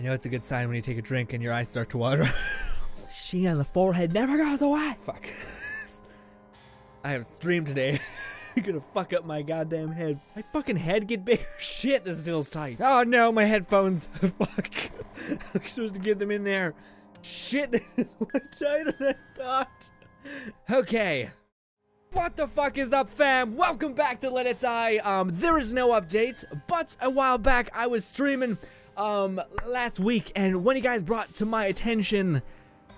I know it's a good sign when you take a drink and your eyes start to water. Sheen on the forehead never goes away. Fuck. I have a dream today. You're gonna fuck up my goddamn head. My fucking head get bigger. Shit, this feels tight. Oh no, my headphones. Fuck. I'm supposed to get them in there. Shit, what tighter than I thought. Okay. What the fuck is up, fam? Welcome back to Let It Die. Um, there is no updates, but a while back I was streaming, um, last week, and of you guys brought to my attention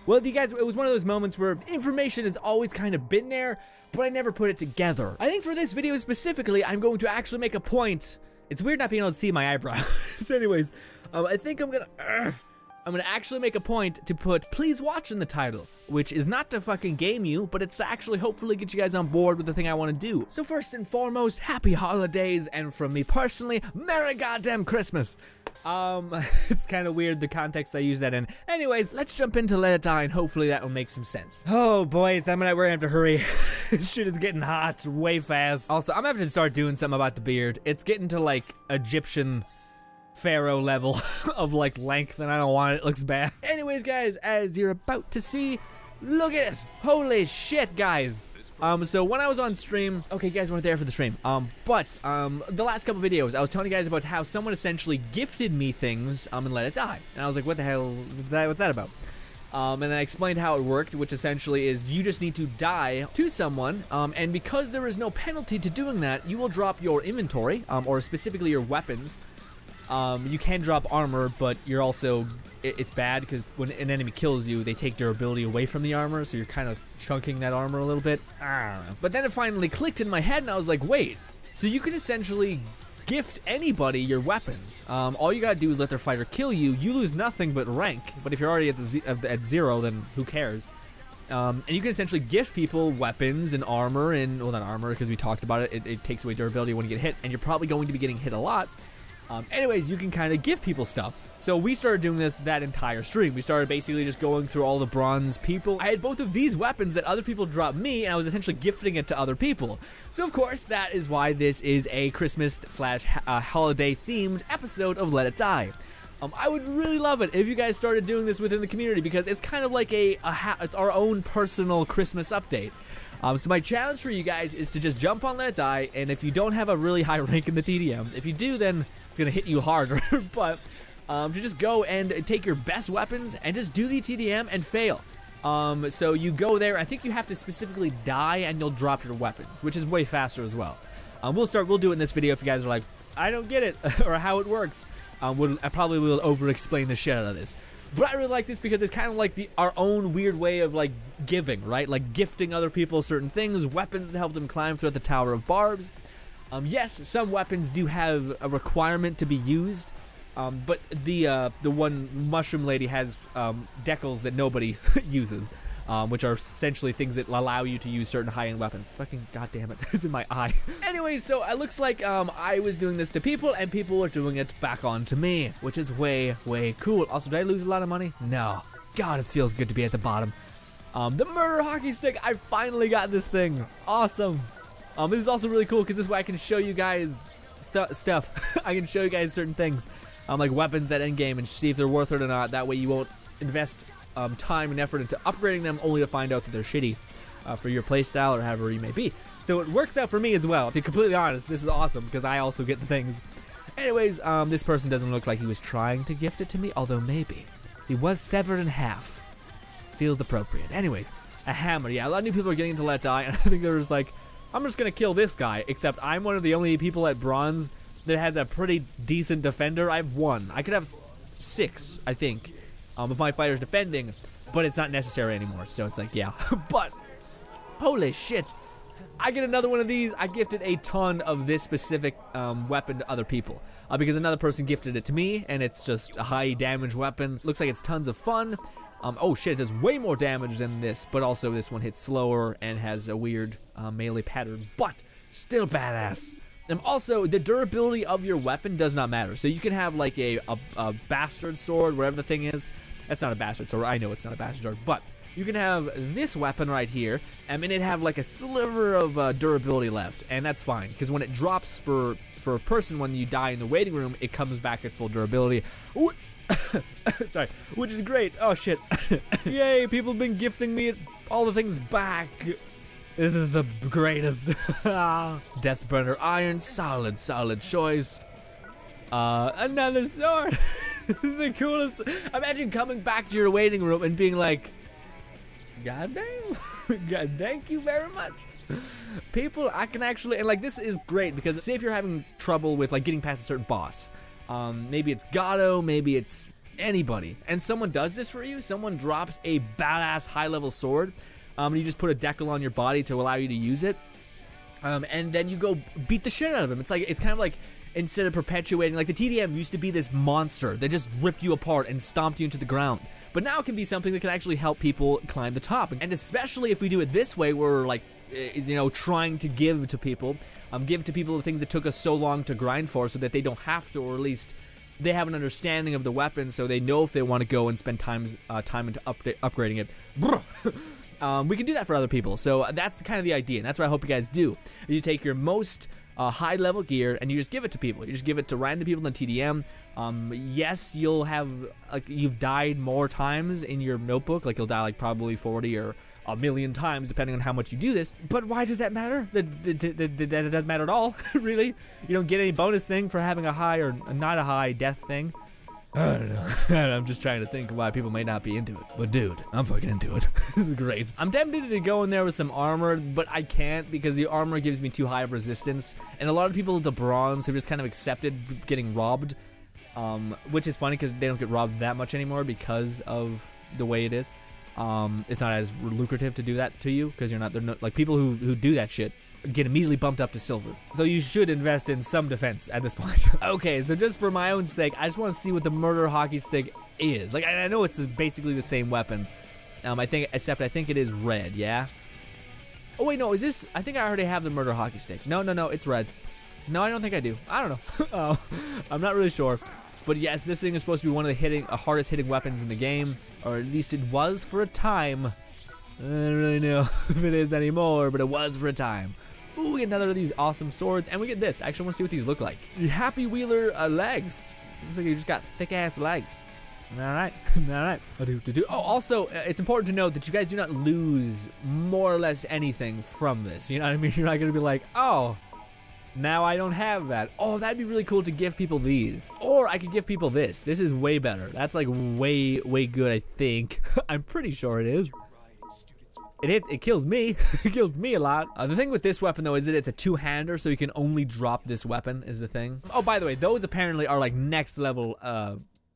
well, you guys, it was one of those moments where information has always kind of been there, but I never put it together. I think for this video specifically, I'm going to actually make a point. It's weird not being able to see my eyebrows. Anyways, um, I think I'm gonna. Uh, I'm gonna actually make a point to put please watch in the title, which is not to fucking game you, but it's to actually hopefully get you guys on board with the thing I wanna do. So first and foremost, happy holidays, and from me personally, Merry Goddamn Christmas. Um, it's kind of weird the context I use that in. Anyways, let's jump into Let It Die and hopefully that will make some sense. Oh boy, I'm gonna, we're gonna have to hurry. Shit is getting hot way fast. Also, I'm gonna have to start doing something about the beard. It's getting to like Egyptian pharaoh level of like length and I don't want it, it looks bad. Anyways guys, as you're about to see, look at it! Holy shit guys! Um, so when I was on stream, okay, you guys weren't there for the stream, um, but, um, the last couple videos, I was telling you guys about how someone essentially gifted me things, um, and let it die. And I was like, what the hell, that, what's that about? Um, and I explained how it worked, which essentially is you just need to die to someone, um, and because there is no penalty to doing that, you will drop your inventory, um, or specifically your weapons. Um, you can drop armor, but you're also it, it's bad because when an enemy kills you, they take durability away from the armor, so you're kind of chunking that armor a little bit. I don't know. But then it finally clicked in my head, and I was like, wait, so you can essentially gift anybody your weapons. Um, all you gotta do is let their fighter kill you. You lose nothing but rank. But if you're already at the at zero, then who cares? Um, and you can essentially gift people weapons and armor and well not armor because we talked about it. it. It takes away durability when you get hit, and you're probably going to be getting hit a lot. Um, anyways, you can kind of give people stuff. So we started doing this that entire stream. We started basically just going through all the bronze people. I had both of these weapons that other people dropped me, and I was essentially gifting it to other people. So of course, that is why this is a Christmas slash uh, holiday themed episode of Let It Die. Um, I would really love it if you guys started doing this within the community because it's kind of like a, a our own personal Christmas update. Um, so my challenge for you guys is to just jump on Let It Die, and if you don't have a really high rank in the TDM, if you do, then it's gonna hit you harder. but um, to just go and take your best weapons and just do the TDM and fail. Um, so you go there. I think you have to specifically die and you'll drop your weapons, which is way faster as well. Um, we'll start. We'll do it in this video if you guys are like, I don't get it or how it works. Um, we'll, I probably will over-explain the shit out of this. But I really like this because it's kind of like the our own weird way of like giving, right? Like gifting other people certain things, weapons to help them climb throughout the Tower of Barbs. Um, yes, some weapons do have a requirement to be used, um, but the uh, the one mushroom lady has um, decals that nobody uses, um, which are essentially things that allow you to use certain high-end weapons. Fucking goddamn it, it's in my eye. anyway, so it looks like um, I was doing this to people, and people were doing it back on to me, which is way, way cool. Also, did I lose a lot of money? No. God, it feels good to be at the bottom. Um, the murder hockey stick, I finally got this thing. Awesome. Um, this is also really cool because this way I can show you guys stuff. I can show you guys certain things, um, like weapons at endgame and see if they're worth it or not. That way you won't invest um, time and effort into upgrading them only to find out that they're shitty uh, for your playstyle or however you may be. So it works out for me as well. To be completely honest, this is awesome because I also get the things. Anyways, um, this person doesn't look like he was trying to gift it to me, although maybe. He was severed in half. Feels appropriate. Anyways, a hammer. Yeah, a lot of new people are getting into Let Die, and I think there's like I'm just gonna kill this guy, except I'm one of the only people at bronze that has a pretty decent defender. I have one. I could have six, I think, um, if my fighter's defending, but it's not necessary anymore, so it's like, yeah. but, holy shit. I get another one of these. I gifted a ton of this specific um, weapon to other people uh, because another person gifted it to me, and it's just a high damage weapon. Looks like it's tons of fun. Um, oh shit, it does way more damage than this, but also this one hits slower and has a weird uh, melee pattern, but still badass. And also, the durability of your weapon does not matter. So you can have like a, a, a bastard sword, whatever the thing is. That's not a bastard sword. I know it's not a bastard sword, but you can have this weapon right here, and then it have like a sliver of uh, durability left, and that's fine because when it drops for for a person when you die in the waiting room, it comes back at full durability. Which, sorry, which is great. Oh shit! Yay! People have been gifting me all the things back. This is the greatest. Deathburner Iron, solid, solid choice. Uh, another sword. this is the coolest. Imagine coming back to your waiting room and being like, God damn. God, thank you very much. People, I can actually, and like this is great because say if you're having trouble with like getting past a certain boss, um, maybe it's Gato, maybe it's anybody, and someone does this for you, someone drops a badass high level sword, um, and you just put a decal on your body to allow you to use it, um, and then you go beat the shit out of him. It's like, it's kind of like, instead of perpetuating, like the TDM used to be this monster that just ripped you apart and stomped you into the ground. But now it can be something that can actually help people climb the top. And especially if we do it this way, where we're like, eh, you know, trying to give to people, um, give to people the things that took us so long to grind for so that they don't have to, or at least they have an understanding of the weapon so they know if they want to go and spend times, uh, time into update, upgrading it. um, we can do that for other people. So that's kind of the idea, and that's what I hope you guys do. You take your most uh, high level gear and you just give it to people. You just give it to random people in TDM. Um, yes, you'll have like you've died more times in your notebook. Like you'll die like probably 40 or a million times depending on how much you do this. But why does that matter? That, it doesn't matter at all. really, you don't get any bonus thing for having a high or not a high death thing. I don't know. I'm just trying to think why people may not be into it. But dude, I'm fucking into it. this is great. I'm tempted to go in there with some armor, but I can't because the armor gives me too high of resistance. And a lot of people with the bronze have just kind of accepted getting robbed. Um, which is funny because they don't get robbed that much anymore because of the way it is. Um, it's not as lucrative to do that to you because you're not, they're like people who, who do that shit get immediately bumped up to silver. So you should invest in some defense at this point. okay, so just for my own sake, I just want to see what the murder hockey stick is. Like, I know it's basically the same weapon. Um, I think, except I think it is red, yeah? Oh wait, no, is this, I think I already have the murder hockey stick. No, no, no, it's red. No, I don't think I do. I don't know. oh, I'm not really sure. But yes, this thing is supposed to be one of the hitting, uh, hardest hitting weapons in the game, or at least it was for a time. I don't really know if it is anymore, but it was for a time. Ooh, we get another of these awesome swords, and we get this. I actually want to see what these look like. The Happy Wheeler uh, legs. Looks like you just got thick ass legs. All right, all right. Oh, also, uh, it's important to note that you guys do not lose more or less anything from this. You know what I mean? You're not gonna be like, oh, now I don't have that. Oh, that'd be really cool to give people these. Or I could give people this. This is way better. That's like way, way good, I think. I'm pretty sure it is. It hit, it kills me. it kills me a lot. Uh, the thing with this weapon though is that it's a two-hander, so you can only drop this weapon is the thing. Oh, by the way, those apparently are like next level, uh,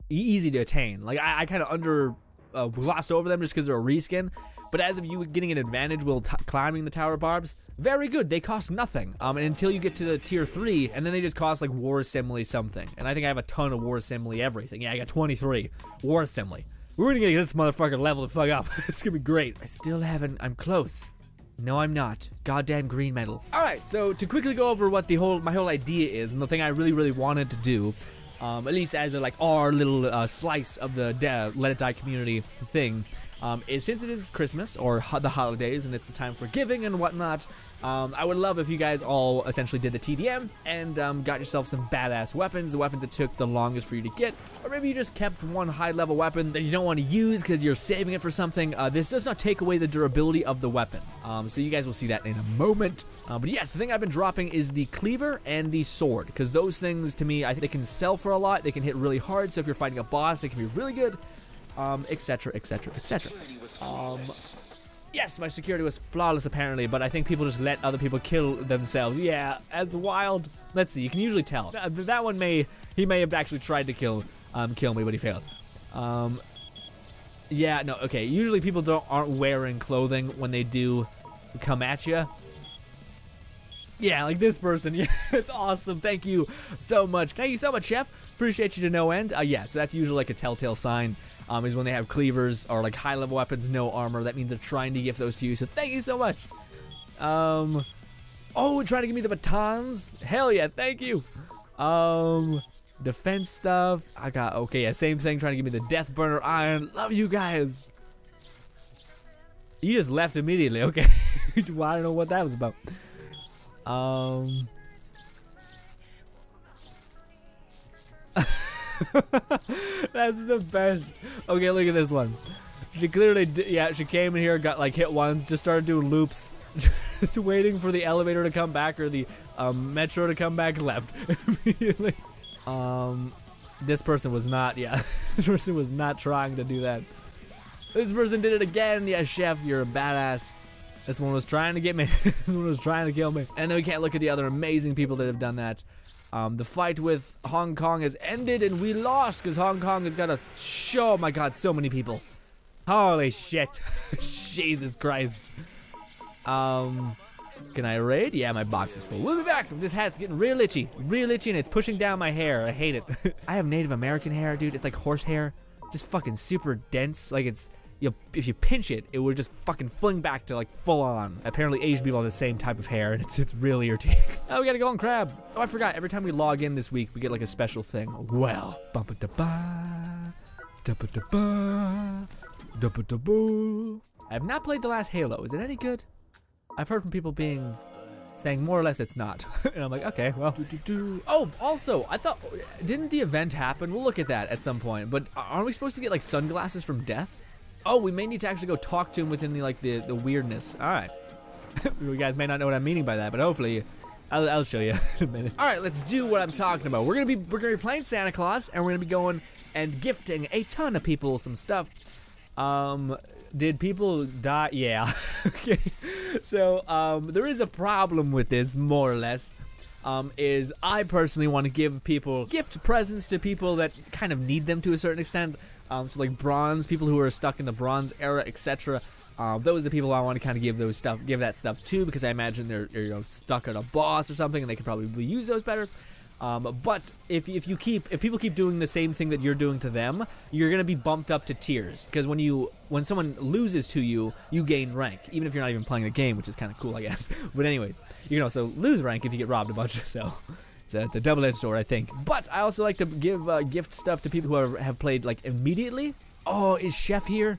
easy to attain. Like I, I kind of under uh, glossed over them just because they're a reskin. But as of you getting an advantage while climbing the tower barbs, very good. They cost nothing. Um, and until you get to the tier three, and then they just cost like war assembly something. And I think I have a ton of war assembly everything. Yeah, I got 23 war assembly. We're gonna get this motherfucker level the fuck up. it's gonna be great. I still haven't. I'm close. No, I'm not. Goddamn green metal. All right, so to quickly go over what the whole my whole idea is, and the thing I really, really wanted to do, um, at least as a, like our little uh, slice of the Let It Die community thing, um, is since it is Christmas or ho the holidays and it's the time for giving and whatnot, um, I would love if you guys all essentially did the TDM and um, got yourself some badass weapons, the weapons that took the longest for you to get, or maybe you just kept one high level weapon that you don't want to use because you're saving it for something. Uh, this does not take away the durability of the weapon, um, so you guys will see that in a moment. Uh, but yes, the thing I've been dropping is the cleaver and the sword because those things to me, I think they can sell for a lot. They can hit really hard, so if you're fighting a boss, they can be really good um, etc., etc., etc. Um, yes, my security was flawless apparently, but I think people just let other people kill themselves. Yeah, that's wild. Let's see, you can usually tell. That one may, he may have actually tried to kill, um, kill me, but he failed. Um, yeah, no, okay, usually people don't aren't wearing clothing when they do come at you. Yeah, like this person. Yeah, it's awesome. Thank you so much. Thank you so much, Chef. Appreciate you to no end. Uh, yeah, so that's usually like a telltale sign um, is when they have cleavers or like high level weapons, no armor. That means they're trying to gift those to you. So thank you so much. Um, oh, trying to give me the batons. Hell yeah, thank you. Um, defense stuff. I got okay. Yeah, same thing. Trying to give me the death burner iron. Love you guys. You just left immediately. Okay. well, I don't know what that was about. Um. That's the best. Okay, look at this one. She clearly, did, yeah, she came in here, got like hit once, just started doing loops, just waiting for the elevator to come back or the um, metro to come back, left immediately. Um, this person was not, yeah, this person was not trying to do that. This person did it again. Yeah, chef, you're a badass. This one was trying to get me. this one was trying to kill me. And then we can't look at the other amazing people that have done that. Um, the fight with Hong Kong has ended and we lost because Hong Kong has got a show. Oh my god, so many people. Holy shit. Jesus Christ. Um, can I raid? Yeah, my box is full. We'll be back. This hat's getting real itchy. Real itchy and it's pushing down my hair. I hate it. I have Native American hair, dude. It's like horse hair. Just fucking super dense. Like it's you know, if you pinch it, it would just fucking fling back to like full on. Apparently Asian people have the same type of hair and it's, it's really irritating. oh, we gotta go on crab. Oh, I forgot, every time we log in this week, we get like a special thing. Well, bumpa da ba, da ba da ba, da ba da boo. I have not played the last Halo. Is it any good? I've heard from people being saying more or less it's not. and I'm like, okay, well. Oh, also, I thought, didn't the event happen? We'll look at that at some point. But aren't we supposed to get like sunglasses from death? Oh, we may need to actually go talk to him within the like the, the weirdness. All right. you guys may not know what I'm meaning by that, but hopefully I'll, I'll show you in a minute. All right, let's do what I'm talking about. We're gonna be we're gonna be playing Santa Claus, and we're gonna be going and gifting a ton of people some stuff. Um, did people die? Yeah. okay. So um, there is a problem with this, more or less. Um, is I personally want to give people gift presents to people that kind of need them to a certain extent. Um, so like bronze, people who are stuck in the bronze era, etc. Um, those are the people I want to kind of give those stuff, give that stuff to, because I imagine they're, you know stuck at a boss or something, and they could probably use those better. Um, but if, if you keep if people keep doing the same thing that you're doing to them, you're gonna be bumped up to tiers because when you when someone loses to you, you gain rank even if you're not even playing the game, which is kind of cool, I guess. But anyways, you can also lose rank if you get robbed a bunch. So it's a, it's a double-edged sword, I think. But I also like to give uh, gift stuff to people who have played like immediately. Oh, is Chef here?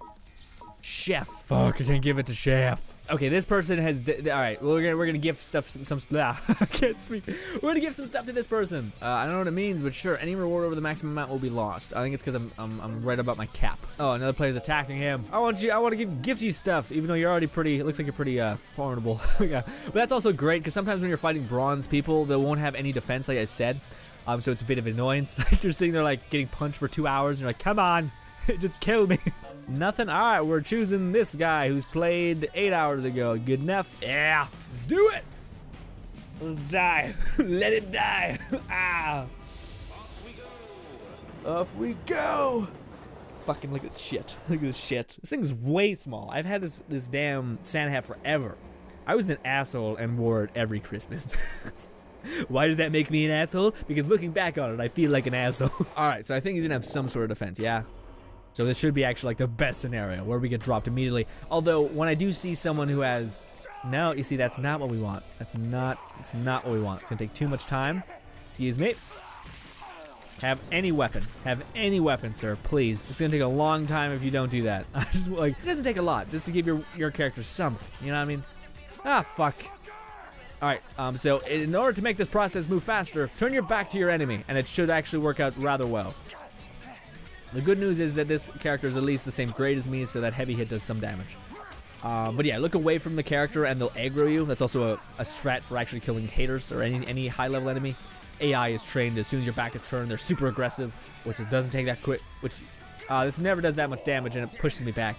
Chef. Fuck, I can't give it to Chef. Okay, this person has. all right, well, we're gonna we're gonna give stuff some some. Ah, I can't speak. We're gonna give some stuff to this person. Uh, I don't know what it means, but sure. Any reward over the maximum amount will be lost. I think it's because I'm, I'm I'm right about my cap. Oh, another player's attacking him. I want you. I want to give gift you stuff, even though you're already pretty. It looks like you're pretty uh formidable. yeah, but that's also great because sometimes when you're fighting bronze people, they won't have any defense, like I said. Um, so it's a bit of annoyance. Like you're sitting there like getting punched for two hours, and you're like, come on, just kill me. Nothing? Alright, we're choosing this guy who's played eight hours ago. Good enough? Yeah. Do it! Let's die. Let it die. ah. Off we go. Off we go. Fucking look at this shit. Look at this shit. This thing's way small. I've had this this damn Santa hat forever. I was an asshole and wore it every Christmas. Why does that make me an asshole? Because looking back on it, I feel like an asshole. Alright, so I think he's gonna have some sort of defense, yeah? So this should be actually like the best scenario where we get dropped immediately. Although when I do see someone who has, no, you see that's not what we want. That's not, it's not what we want. It's gonna take too much time. Excuse me. Have any weapon. Have any weapon, sir, please. It's gonna take a long time if you don't do that. I just like it doesn't take a lot just to give your your character something. You know what I mean? Ah, fuck. All right. Um. So in order to make this process move faster, turn your back to your enemy, and it should actually work out rather well. The good news is that this character is at least the same grade as me, so that heavy hit does some damage. Uh, but yeah, look away from the character and they'll aggro you. That's also a, a strat for actually killing haters or any, any high-level enemy. AI is trained as soon as your back is turned. They're super aggressive, which just doesn't take that quick. Which uh, this never does that much damage, and it pushes me back.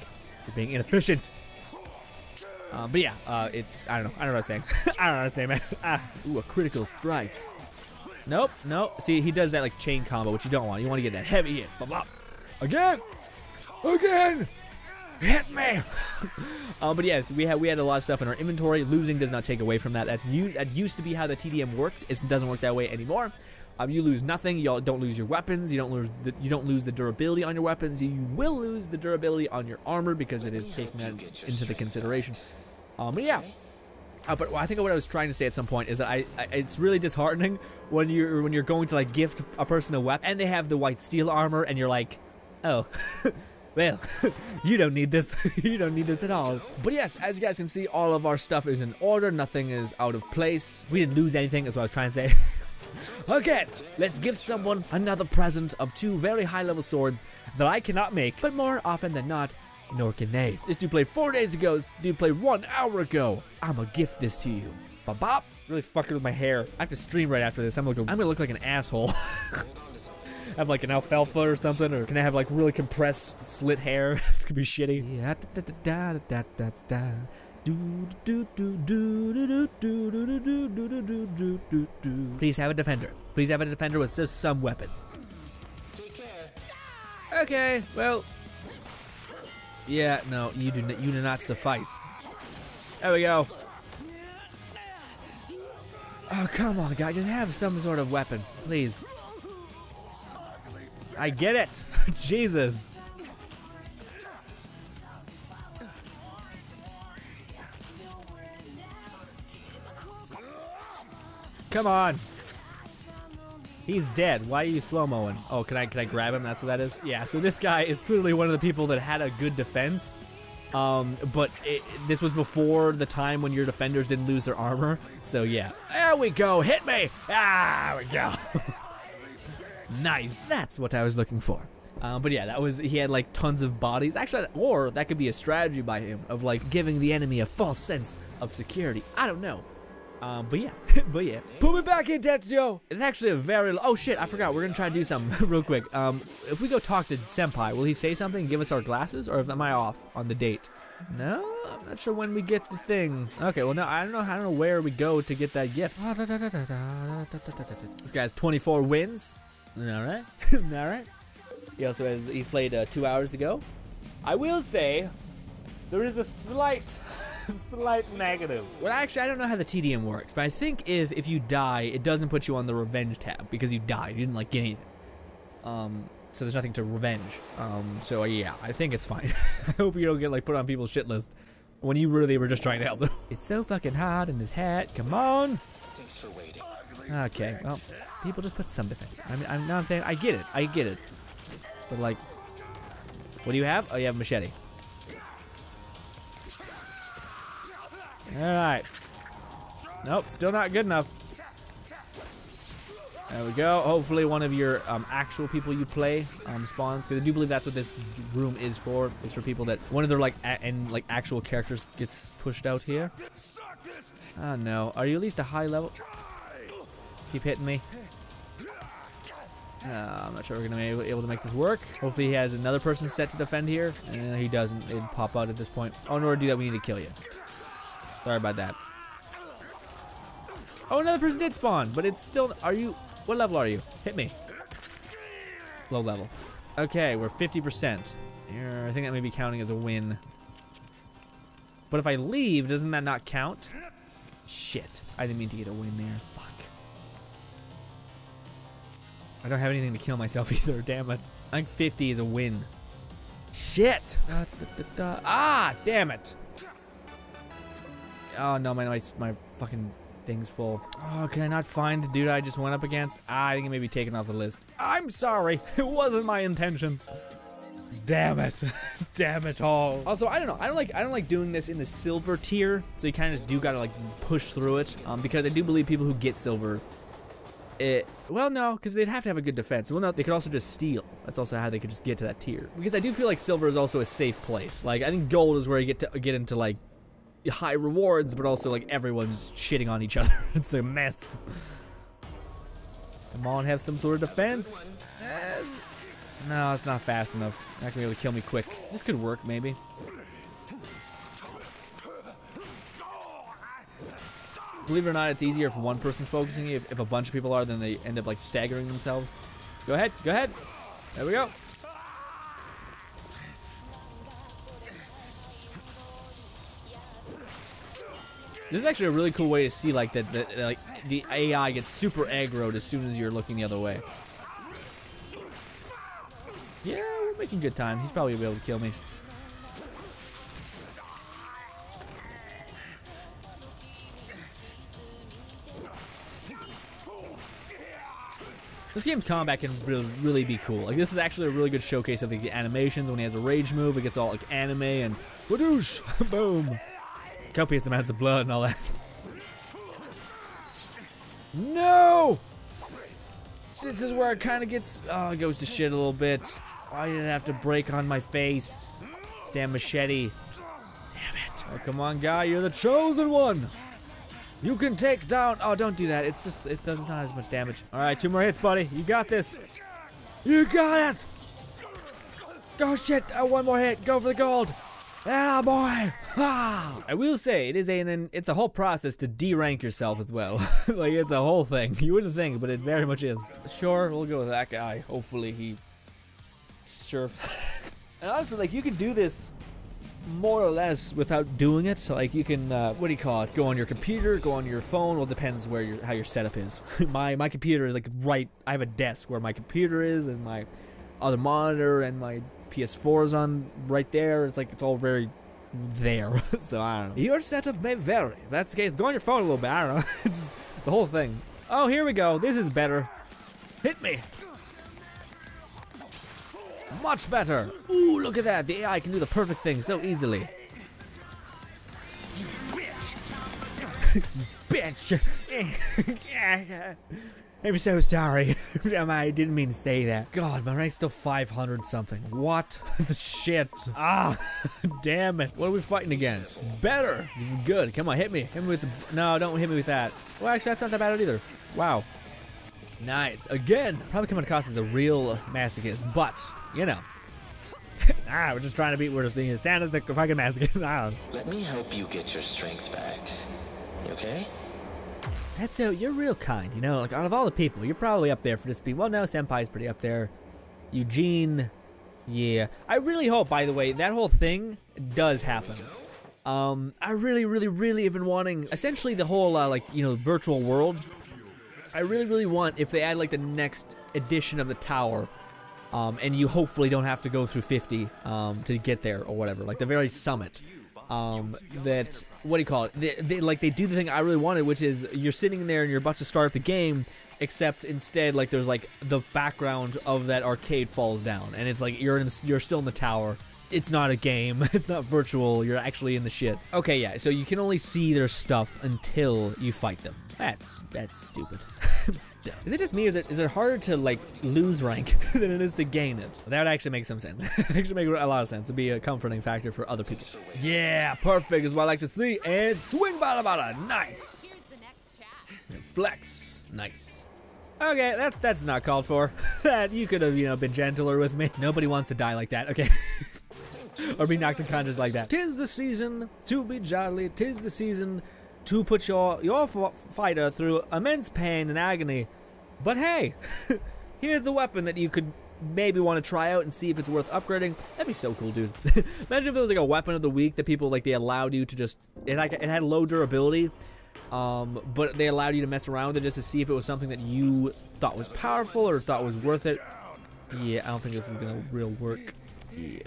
You're being inefficient. Uh, but yeah, uh, it's I don't know. I don't know what I'm saying. I don't know what I'm saying, man. ah. Ooh, a critical strike. Nope, nope. See, he does that like chain combo, which you don't want. You want to get that heavy hit. Blah blah. Again! Again! Hit me! uh, but yes, we had we had a lot of stuff in our inventory. Losing does not take away from that. That's you. That used to be how the TDM worked. It doesn't work that way anymore. Um, you lose nothing. You don't lose your weapons. You don't lose. The, you don't lose the durability on your weapons. You will lose the durability on your armor because it is taking that into the consideration. Um, but yeah. Uh, but I think what I was trying to say at some point is that I, I, it's really disheartening when you're when you're going to like gift a person a weapon and they have the white steel armor and you're like, oh, Well, you don't need this. you don't need this at all. But yes, as you guys can see, all of our stuff is in order. Nothing is out of place. We didn't lose anything, is what I was trying to say. okay, let's give someone another present of two very high level swords that I cannot make, but more often than not, nor can they. This dude played four days ago, this dude played one hour ago. I'ma gift this to you. Bop bop. It's really fucking with my hair. I have to stream right after this. I'm gonna look like an asshole. Have like an alfalfa or something, or can I have like really compressed slit hair? this could be shitty. Yeah, da, da, da, da, da, da. Please have a defender. Please have a defender with just some weapon. Okay, well. Yeah, no, you do not, you do not suffice. There we go. Oh, come on, guy. Just have some sort of weapon, please. I get it. Jesus. Come on. He's dead. Why are you slow-moing? Oh, can I can I grab him? That's what that is? Yeah, so this guy is clearly one of the people that had a good defense. Um, but it, this was before the time when your defenders didn't lose their armor. So yeah. There we go. Hit me. Ah, we go. nice. That's what I was looking for. Uh, but yeah, that was he had like tons of bodies. Actually, or that could be a strategy by him of like giving the enemy a false sense of security. I don't know. Um, but yeah, but yeah. Put me back in, Tetsuo! It's actually a very, oh shit, I forgot, we're gonna try to do something real quick. Um, if we go talk to Senpai, will he say something give us our glasses, or am I off on the date? No, I'm not sure when we get the thing. Okay, well, no, I don't know, I don't know where we go to get that gift. This guy's 24 wins. All right, all right. He also has, he's played uh, two hours ago. I will say, there is a slight slight negative. Well, actually, I don't know how the TDM works, but I think if if you die, it doesn't put you on the revenge tab because you died. You didn't like get anything. Um, so there's nothing to revenge. Um, so yeah, I think it's fine. I hope you don't get like put on people's shit list when you really were just trying to help them. It's so fucking hot in this hat. Come on. Thanks for waiting. Okay, well, people just put some defense. I mean, I'm, now I'm saying I get it. I get it. But like, what do you have? Oh, you have machete. Alright. Nope, still not good enough. There we go. Hopefully one of your um, actual people you play um, spawns, because I do believe that's what this room is for. Is for people that one of their like and like actual characters gets pushed out here. Oh no. Are you at least a high level? Keep hitting me. Uh, I'm not sure we're gonna be able to make this work. Hopefully he has another person set to defend here. Uh, he doesn't. It'd pop out at this point. Oh, in order to do that, we need to kill you. Sorry about that. Oh, another person did spawn, but it's still, are you, what level are you? Hit me. Low level. Okay, we're 50%. Here, I think that may be counting as a win. But if I leave, doesn't that not count? Shit, I didn't mean to get a win there. I don't have anything to kill myself either, damn it. I think 50 is a win. Shit! Da, da, da, ah, damn it. Oh no, my, my, my fucking thing's full. Oh, can I not find the dude I just went up against? Ah, I think it may be taken off the list. I'm sorry. It wasn't my intention. Damn it. Damn it all. Also, I don't know. I don't like I don't like doing this in the silver tier. So you kind of just do gotta like push through it. Um, because I do believe people who get silver it, well, no, because they'd have to have a good defense. Well, no, they could also just steal. That's also how they could just get to that tier. Because I do feel like silver is also a safe place. Like, I think gold is where you get to get into, like, high rewards, but also like everyone's shitting on each other. it's a mess. Come on, have some sort of defense. Eh, no, it's not fast enough. Not gonna be able to kill me quick. This could work, maybe. Believe it or not, it's easier if one person's focusing you. If, if a bunch of people are, then they end up like staggering themselves. Go ahead, go ahead. There we go. This is actually a really cool way to see like that, like the AI gets super aggroed as soon as you're looking the other way. Yeah, we're making good time. He's probably gonna be able to kill me. This game's combat can really, really be cool. Like this is actually a really good showcase of the animations. When he has a rage move, it gets all like anime and whoosh, boom, copious amounts of blood and all that. No! This is where it kind of gets, oh, it goes to shit a little bit. Why did it have to break on my face? Damn machete. Damn it. Oh, come on, guy, you're the chosen one. You can take down, oh, don't do that. It's just, it doesn't not as much damage. All right, two more hits, buddy. You got this. You got it. Oh, shit, oh, one more hit. Go for the gold. Ah, boy! Ah! I will say it is a, an it's a whole process to D-rank yourself as well. like it's a whole thing. You wouldn't think, but it very much is. Sure, we'll go with that guy. Hopefully he, sure. and honestly, like you can do this more or less without doing it. So, like you can, uh, what do you call it? Go on your computer, go on your phone. Well, depends where your how your setup is. my my computer is like right. I have a desk where my computer is and my other monitor and my PS4 is on right there. It's like it's all very there. so I don't know. Your setup may vary. That's the case. Go on your phone a little bit. I don't know. it's, it's the whole thing. Oh, here we go. This is better. Hit me. Much better. Ooh, look at that. The AI can do the perfect thing so easily. Bitch. I'm so sorry. I didn't mean to say that. God, my rank's still 500 something. What the shit? Ah, damn it. What are we fighting against? Better. This is good. Come on, hit me. Hit me with the, no, don't hit me with that. Well, actually, that's not that bad either. Wow. Nice. Again, probably coming across as a real masochist, but, you know. ah, we're just trying to beat We're just thinking Santa's the fucking masochist. I Let me help you get your strength back. You okay? That's so you're real kind, you know. Like out of all the people, you're probably up there for just being. Well, no, Senpai's pretty up there. Eugene, yeah. I really hope, by the way, that whole thing does happen. Um, I really, really, really have been wanting, essentially the whole uh, like you know virtual world. I really, really want if they add like the next edition of the tower, um, and you hopefully don't have to go through 50 um, to get there or whatever, like the very summit um, that what do you call it? They, they, like they do the thing I really wanted, which is you're sitting there and you're about to start the game, except instead like there's like the background of that arcade falls down, and it's like you're in you're still in the tower. It's not a game. It's not virtual. You're actually in the shit. Okay, yeah. So you can only see their stuff until you fight them. That's that's stupid. is it just me? Or is it is it harder to like lose rank than it is to gain it? That would actually make some sense. actually make a lot of sense. It'd be a comforting factor for other people. Yeah, perfect is what I like to see. And swing bada bada, nice. And flex, nice. Okay, that's that's not called for. that you could have you know been gentler with me. Nobody wants to die like that. Okay. or be knocked unconscious like that. Tis the season to be jolly. Tis the season to put your your fighter through immense pain and agony. But hey, here's a weapon that you could maybe want to try out and see if it's worth upgrading. That'd be so cool, dude. Imagine if there was like a weapon of the week that people like they allowed you to just it like it had low durability. Um, but they allowed you to mess around with it just to see if it was something that you thought was powerful or thought was worth it. Yeah, I don't think this is gonna real work. Yeah.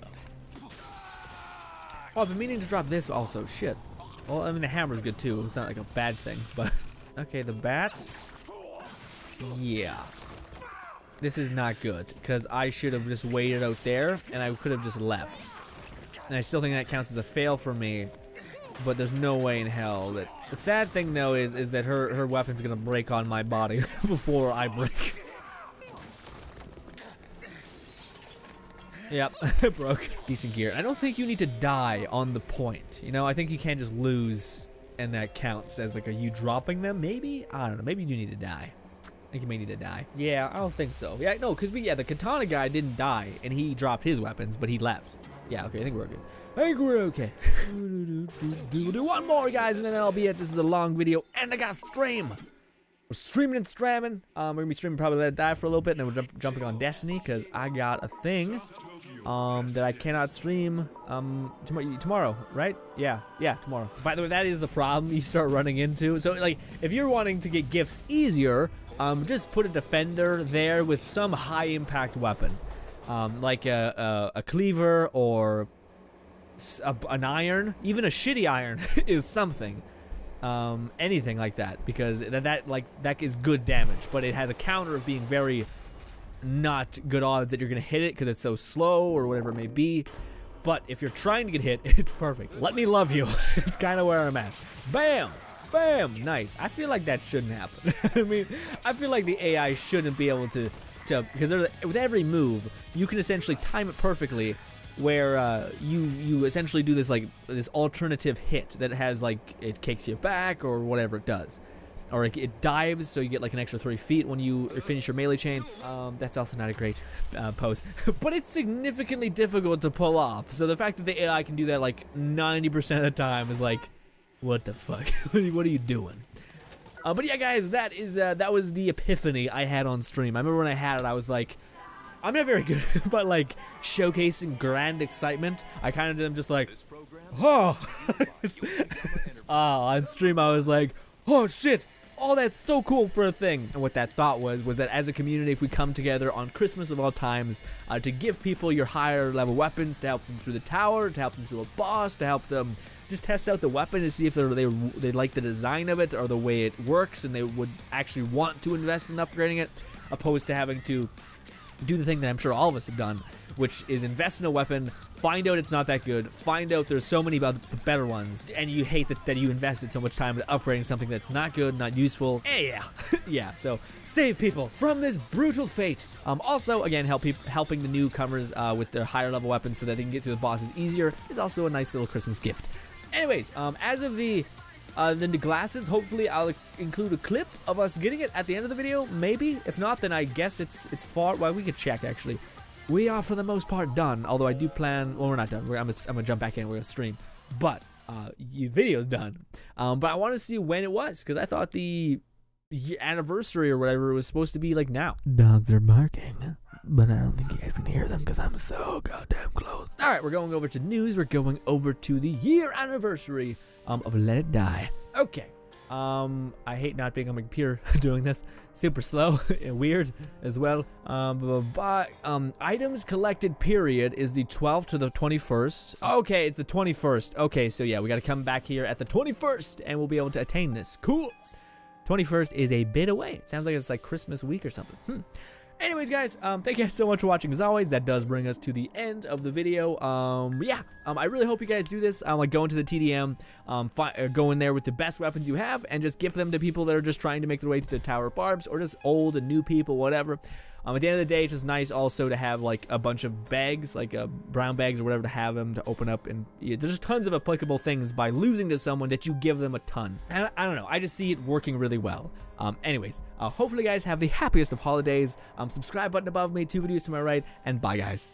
Oh, I've been meaning to drop this but also. Shit. Well, I mean, the hammer's good too. It's not like a bad thing, but... Okay, the bat. Yeah. This is not good, because I should have just waited out there, and I could have just left. And I still think that counts as a fail for me, but there's no way in hell that... The sad thing, though, is is that her, her weapon's gonna break on my body before I break. Yep, it broke. Decent gear. I don't think you need to die on the point. You know, I think you can't just lose and that counts as like a you dropping them, maybe? I don't know, maybe you need to die. I think you may need to die. Yeah, I don't think so. Yeah, no, because we, yeah, the katana guy didn't die, and he dropped his weapons, but he left. Yeah, okay, I think we're good. I think we're okay. we'll do one more, guys, and then I'll be it. This is a long video, and I got stream. We're streaming and stramming. Um, we're gonna be streaming probably let it die for a little bit, and then we're jump jumping on Destiny, because I got a thing um, that I cannot stream um, tom tomorrow, right? Yeah, yeah, tomorrow. By the way, that is the problem you start running into. So, like, if you're wanting to get gifts easier, um, just put a defender there with some high impact weapon, um, like a, a, a cleaver or a, an iron. Even a shitty iron is something. um, anything like that because that, that like that is good damage, but it has a counter of being very not good odds that you're gonna hit it because it's so slow or whatever it may be. But if you're trying to get hit, it's perfect. Let me love you. it's kind of where I'm at. Bam! Bam! Nice. I feel like that shouldn't happen. I mean, I feel like the AI shouldn't be able to, to because with every move, you can essentially time it perfectly where uh, you you essentially do this like this alternative hit that has like it kicks you back or whatever it does or it, it, dives, so you get like an extra three feet when you finish your melee chain. Um, that's also not a great uh, pose, but it's significantly difficult to pull off. So the fact that the AI can do that like 90% of the time is like, what the fuck? what are you doing? Uh, but yeah, guys, that is uh, that was the epiphany I had on stream. I remember when I had it, I was like, I'm not very good, but like showcasing grand excitement. I kind of am just like, oh, oh, on stream I was like, oh shit, oh, that's so cool for a thing. And what that thought was, was that as a community, if we come together on Christmas of all times uh, to give people your higher level weapons, to help them through the tower, to help them through a boss, to help them just test out the weapon to see if they they like the design of it or the way it works, and they would actually want to invest in upgrading it, opposed to having to do the thing that I'm sure all of us have done, which is invest in a weapon, find out it's not that good, find out there's so many better ones, and you hate that, that you invested so much time in upgrading something that's not good, not useful. Eh, yeah, yeah. So save people from this brutal fate. Um, also, again, help helping the newcomers uh, with their higher level weapons so that they can get through the bosses easier is also a nice little Christmas gift. Anyways, um, as of the uh, then the glasses, hopefully I'll include a clip of us getting it at the end of the video, maybe. If not, then I guess it's it's far, well, we could check actually. We are for the most part done, although I do plan, well we're not done, we're, I'm, gonna, jump back in, we're gonna stream. But, uh, video's done. Um, but I want to see when it was, because I thought the anniversary or whatever was supposed to be like now. Dogs are barking but I don't think you guys can hear them because I'm so goddamn close. All right, we're going over to news. We're going over to the year anniversary um, of Let It Die. Okay. Um, I hate not being on my computer doing this. Super slow and weird as well. Um, but, um, items collected period is the 12th to the 21st. Okay, it's the 21st. Okay, so yeah, we got to come back here at the 21st and we'll be able to attain this. Cool. 21st is a bit away. It sounds like it's like Christmas week or something. Hmm. Anyways, guys, um, thank you guys so much for watching. As always, that does bring us to the end of the video. Um, yeah, um, I really hope you guys do this. Um, like go into the TDM, um, uh, go in there with the best weapons you have, and just give them to people that are just trying to make their way to the Tower of Barbs, or just old and new people, whatever. Um, at the end of the day, it's just nice also to have like a bunch of bags, like uh, brown bags or whatever, to have them to open up. And yeah, there's tons of applicable things by losing to someone that you give them a ton. And I don't know, I just see it working really well. Um, anyways, uh, hopefully, guys have the happiest of holidays. Um, subscribe button above me, two videos to my right, and bye, guys.